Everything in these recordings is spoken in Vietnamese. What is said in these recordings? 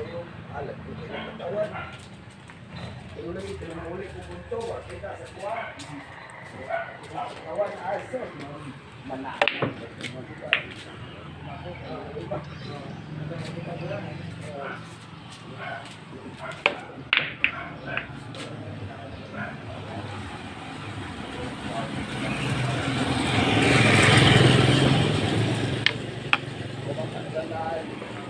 sa'yo, alat ko kayo matawan. Kayo lang ito yung muli pupunto, kita sa kuha. Kawan asas, manakot. Thank you.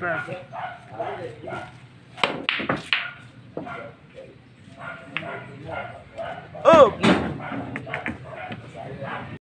I up. Oh.